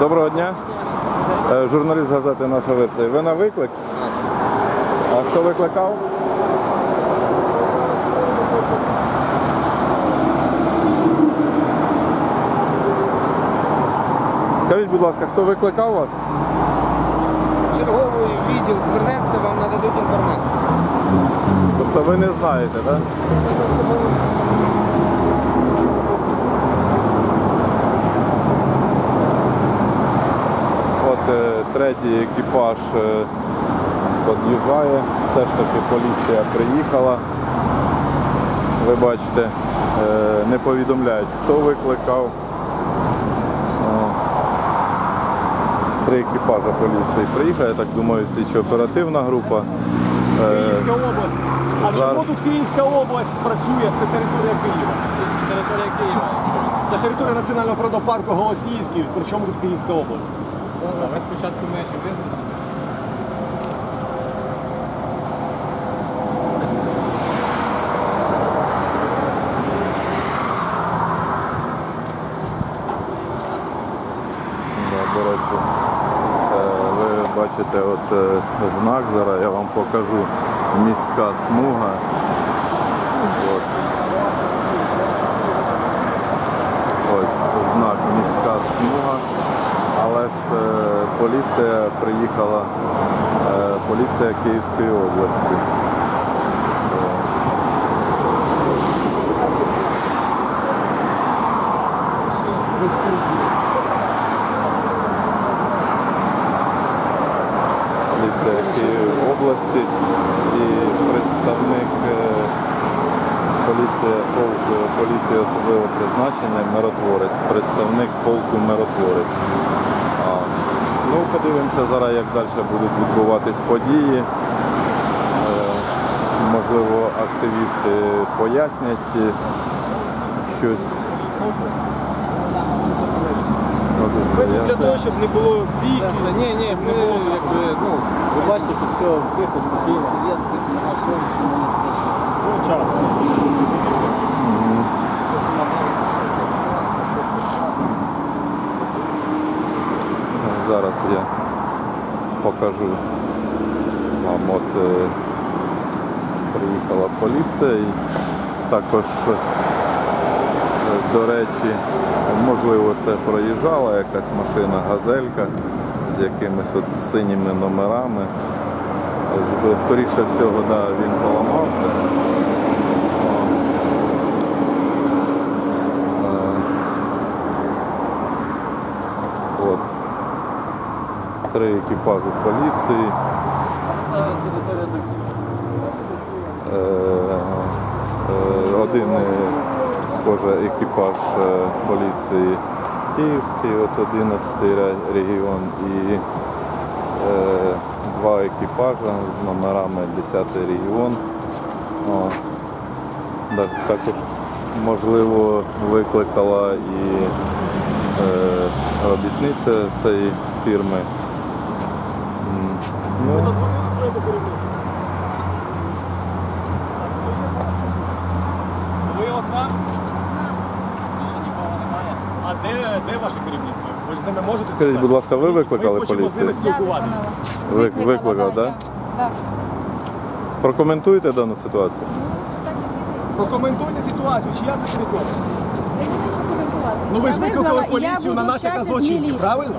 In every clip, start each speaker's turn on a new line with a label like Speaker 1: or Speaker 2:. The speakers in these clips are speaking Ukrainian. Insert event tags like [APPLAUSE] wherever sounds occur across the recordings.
Speaker 1: Доброго дня. Е, Журналіст газети Наша версія. Ви на виклик? А хто викликав? Скажіть, будь ласка, хто викликав вас?
Speaker 2: Черговий відділ звернеться, вам нададуть інформацію.
Speaker 1: Тобто ви не знаєте, так е, третій екіпаж е, під'їжджає, все ж таки поліція приїхала. Ви бачите, е, не повідомляють, хто викликав. Три екіпажа поліції приїхали, я так думаю, слідчо-оперативна група. Е,
Speaker 3: Київська область. А чому тут Київська область працює? Це територія Києва.
Speaker 4: Це територія Києва.
Speaker 3: Це територія національного природопарку Голосіївський. Причому тут Київська область?
Speaker 4: Ви спочатку межі визначили?
Speaker 1: Да, до е, ви бачите от е, знак, зараз я вам покажу міська смуга. От. Ось знак міська смуга. Поліція приїхала, е, поліція Київської області. Поліція Києвої області і представник е, поліція полку, поліції особливого призначення миротворець, представник полку миротворець. Подивимося зараз, як далі будуть відбуватись події. Е, можливо, активісти пояснять щось.
Speaker 4: Для того, щоб не було бійки. Ні, ні, ми якби, ну, ви бачите, тут все тихо, спокійно. Совєтських машин, комуністичних.
Speaker 3: Ну, час.
Speaker 4: Все намагалися щось розбиратися, щось почати.
Speaker 1: Зараз я покажу вам. От е, приїхала поліція і також, е, до речі, можливо, це проїжджала якась машина газелька з якимись от синіми номерами. Скоріше всього, да, він поламався. Е, От. Три екіпажі поліції. Е, е, Один, е, схоже, екіпаж поліції Київський, от 11 регіон і два екіпажа з номерами 10 регіон. О, так- також, можливо, викликала і робітниця цієї фірми. Ну,
Speaker 3: своєму керівництву. Ви одна?
Speaker 4: Більше нікого немає.
Speaker 3: А де, де ваше керівництво? Ви ж з ними можете
Speaker 1: Скажіть, будь ласка, ви викликали
Speaker 3: Ми хочемо з ними
Speaker 1: поліцію?
Speaker 3: спілкуватися.
Speaker 1: Ви- викликав, да?
Speaker 5: я. Да.
Speaker 1: Прокоментуйте дану ситуацію.
Speaker 5: Ну, так і.
Speaker 3: Прокоментуйте ситуацію, чия це територія?
Speaker 5: Я не знаю, що коментувати.
Speaker 3: Ну ви
Speaker 5: Я
Speaker 3: ж
Speaker 5: визвала,
Speaker 3: викликали
Speaker 5: і я
Speaker 3: поліцію на
Speaker 5: буду
Speaker 3: нас як на
Speaker 5: общатися з
Speaker 3: злочинців,
Speaker 5: міліцією.
Speaker 3: правильно?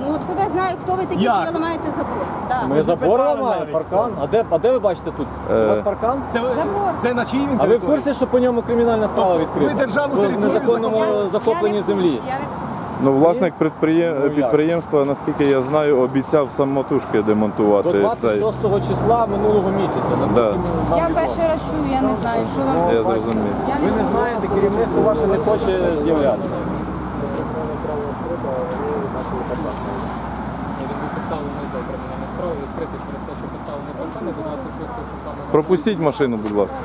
Speaker 5: Ну от куди знаю, хто ви такі,
Speaker 3: Як?
Speaker 5: що ви ламаєте забор. Да.
Speaker 4: Ми забор
Speaker 3: запитали
Speaker 4: ламаємо,
Speaker 3: навіть,
Speaker 4: паркан. А де, а де ви бачите тут? Це у
Speaker 1: Е,
Speaker 4: вас паркан?
Speaker 3: Це,
Speaker 5: Забор.
Speaker 3: це на чиїй він
Speaker 4: А ви в
Speaker 3: території?
Speaker 4: курсі, що по ньому кримінальна справа
Speaker 3: Тобто
Speaker 4: відкрита?
Speaker 3: ви державну
Speaker 4: По
Speaker 3: територію
Speaker 4: незаконному захопленні
Speaker 5: я не в
Speaker 4: землі.
Speaker 5: Я не в курсі.
Speaker 1: Ну, власник.
Speaker 4: Ну, як?
Speaker 1: підприємства, наскільки я знаю, обіцяв самотужки
Speaker 4: До
Speaker 1: демонтувати цей.
Speaker 4: 26 числа минулого місяця. наскільки
Speaker 1: Да.
Speaker 4: нам
Speaker 5: Я перший раз чую, я не знаю, що вам.
Speaker 1: Я зрозумів.
Speaker 5: Я
Speaker 4: Ви не знаєте, керівництво ваше не хоче з'являтися.
Speaker 6: Він був поставлений до кримінальної через те, що поставлений паркани до 26 числа
Speaker 1: Пропустіть машину, будь ласка.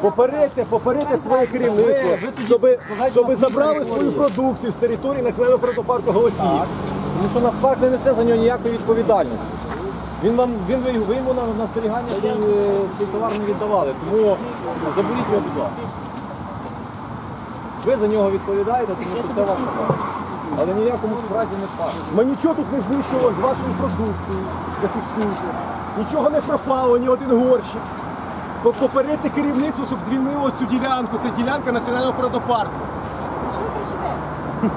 Speaker 3: Попередьте, попередьте своє керівництво, щоб, щоб забрали свою продукцію з території національного природопарку Голосіїв.
Speaker 4: Тому що нас парк не несе за нього ніякої відповідальності. Він вам він ви, ви йому на, на зберігання цей, е, цей товар не віддавали. Тому заберіть його, будь ласка. Ви за нього відповідаєте, тому що це ваша власність. Але ні в разі не так.
Speaker 3: Ми нічого тут не знищували з вашої продукції, зафіксуйте. Нічого не пропало, ні один горщик. По- Попередьте керівництво, щоб звільнило цю ділянку. Це ділянка національного природопарку.
Speaker 5: А що ви кричите?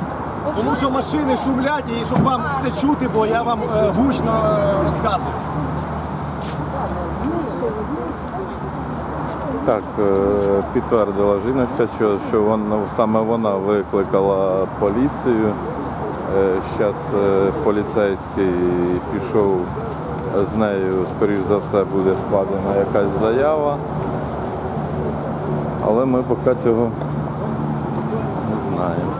Speaker 5: [LAUGHS]
Speaker 3: Тому що машини шумлять і щоб вам все чути, бо я вам е, гучно е, розказую.
Speaker 1: Так, е, підтвердила жіночка, що, що вона, саме вона викликала поліцію. Зараз поліцейський пішов з нею, скоріш за все, буде складена якась заява. Але ми поки цього не знаємо.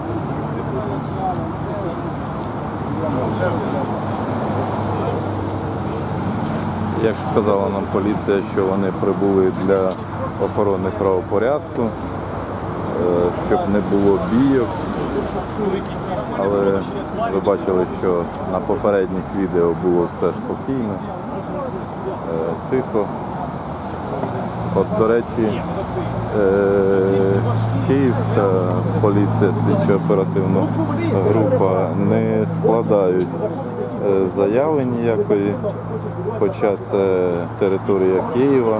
Speaker 1: Як сказала нам поліція, що вони прибули для охорони правопорядку, е, щоб не було бійок. Але ви бачили, що на попередніх відео було все спокійно, е, тихо. От, до речі, е, Київська поліція слідчо-оперативна група не складають заяви ніякої, хоча це територія Києва,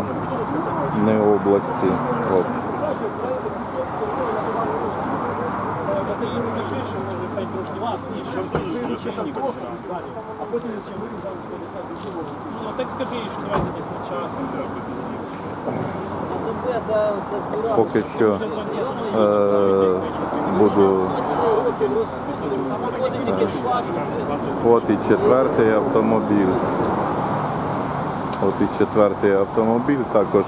Speaker 1: не області. От.
Speaker 3: А потім ще вирізали 50
Speaker 7: Ну так скажи, що давайте десь на час.
Speaker 1: Поки що е, буду. От і четвертий автомобіль. От і четвертий автомобіль, також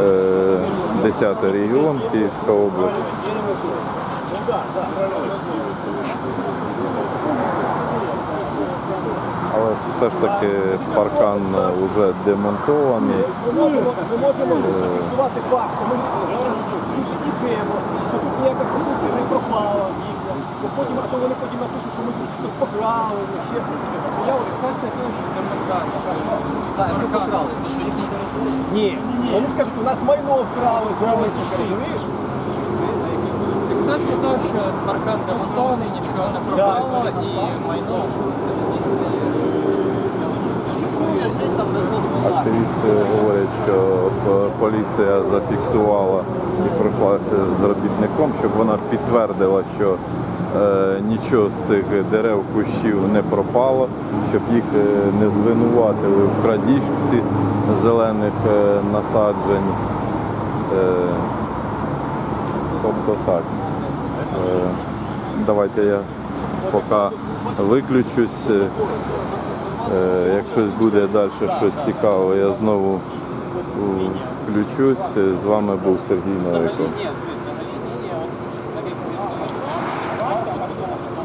Speaker 1: е, 10 регіон, Київська область. Але все ж таки паркан вже демонтований.
Speaker 3: Ми можемо, зафіксувати факт, що ми зараз що тут ніяка продукція не потім, а то вони потім напишуть, що ми тут щось покрали, ну, ще щось. Я ось
Speaker 6: того, що демонтаж,
Speaker 4: Що покрали? Це що їхня територія?
Speaker 3: Ні, вони скажуть, у нас майно вкрали зумисно, розумієш?
Speaker 6: фіксація того, що паркан демонтований, нічого не пропало і майно на місці.
Speaker 4: Там.
Speaker 1: Активісти говорять, що е, поліція зафіксувала і пройшлася з робітником, щоб вона підтвердила, що нічого з цих дерев, кущів не пропало, щоб їх е, не звинуватили в крадіжці зелених е, насаджень. Е, тобто так. Е, давайте я поки виключусь. Е, Е, Якщо буде далі щось цікаве, я знову е, включусь. З вами був Сергій Новиков.